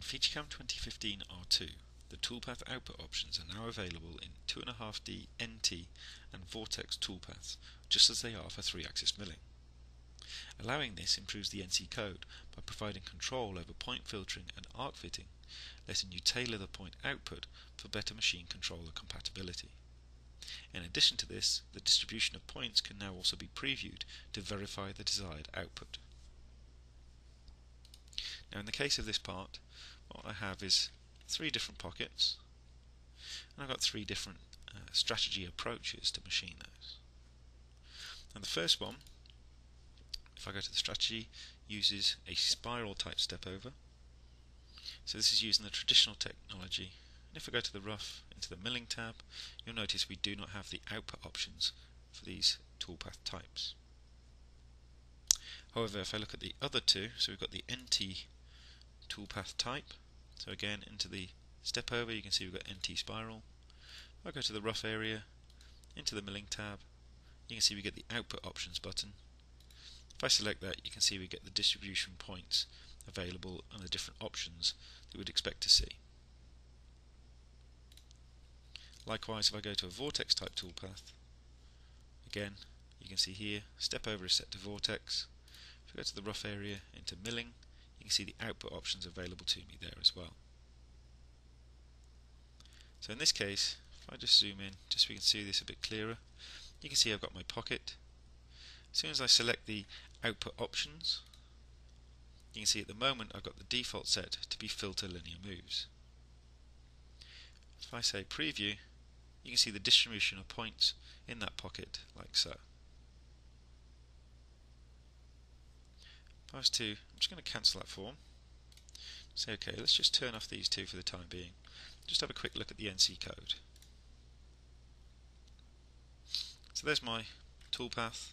In FeatureCAM 2015 R2, the toolpath output options are now available in 2.5D NT and Vortex toolpaths, just as they are for 3-axis milling. Allowing this improves the NC code by providing control over point filtering and arc fitting, letting you tailor the point output for better machine controller compatibility. In addition to this, the distribution of points can now also be previewed to verify the desired output. Now in the case of this part, what I have is three different pockets and I've got three different uh, strategy approaches to machine those. And the first one, if I go to the strategy, uses a spiral type step over. So this is using the traditional technology. And if I go to the rough into the milling tab, you'll notice we do not have the output options for these toolpath types. However, if I look at the other two, so we've got the NT toolpath type so again, into the step over, you can see we've got NT spiral. If I go to the rough area, into the milling tab, you can see we get the output options button. If I select that, you can see we get the distribution points available and the different options that we'd expect to see. Likewise, if I go to a vortex type toolpath, again, you can see here, step over is set to vortex. If I go to the rough area into milling, you can see the output options available to me there as well. So in this case, if I just zoom in, just so we can see this a bit clearer, you can see I've got my pocket. As soon as I select the output options, you can see at the moment I've got the default set to be filter linear moves. If I say preview, you can see the distribution of points in that pocket like so. Was to, I'm just going to cancel that form. Say okay, let's just turn off these two for the time being. Just have a quick look at the NC code. So there's my toolpath.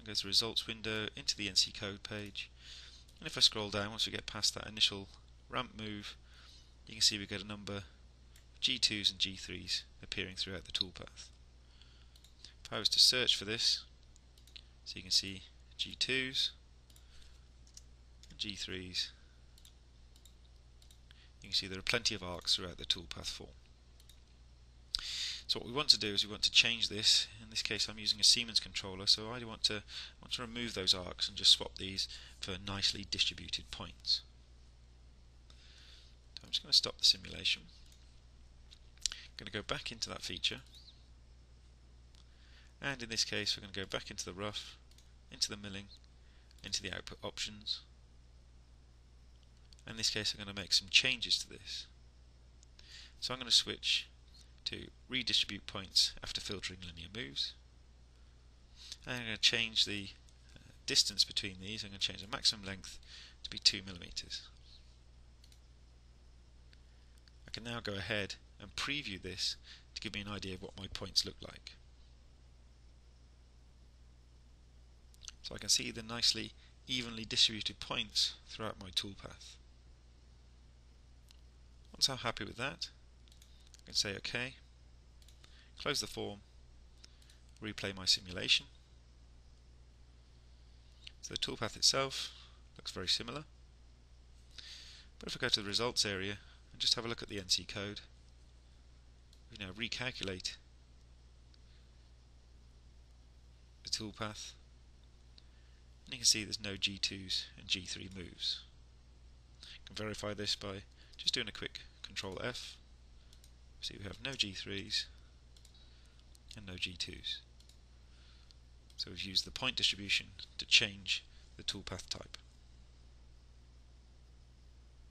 I go to the results window into the NC code page. And if I scroll down, once we get past that initial ramp move, you can see we get a number of G2s and G3s appearing throughout the toolpath. If I was to search for this, so you can see G2s, G3s. You can see there are plenty of arcs throughout the toolpath form. So what we want to do is we want to change this. In this case I'm using a Siemens controller so I want to want to remove those arcs and just swap these for nicely distributed points. So I'm just going to stop the simulation. I'm going to go back into that feature and in this case we're going to go back into the rough, into the milling, into the output options in this case I'm going to make some changes to this. So I'm going to switch to redistribute points after filtering linear moves. And I'm going to change the uh, distance between these. I'm going to change the maximum length to be 2 millimeters. I can now go ahead and preview this to give me an idea of what my points look like. So I can see the nicely evenly distributed points throughout my toolpath. Once I'm happy with that, I can say OK, close the form, replay my simulation. So the toolpath itself looks very similar. But if I go to the results area and just have a look at the NC code, we now recalculate the toolpath and you can see there's no G2s and G3 moves. You can verify this by just doing a quick Control F. See we have no G3s and no G2s. So we've used the point distribution to change the toolpath type.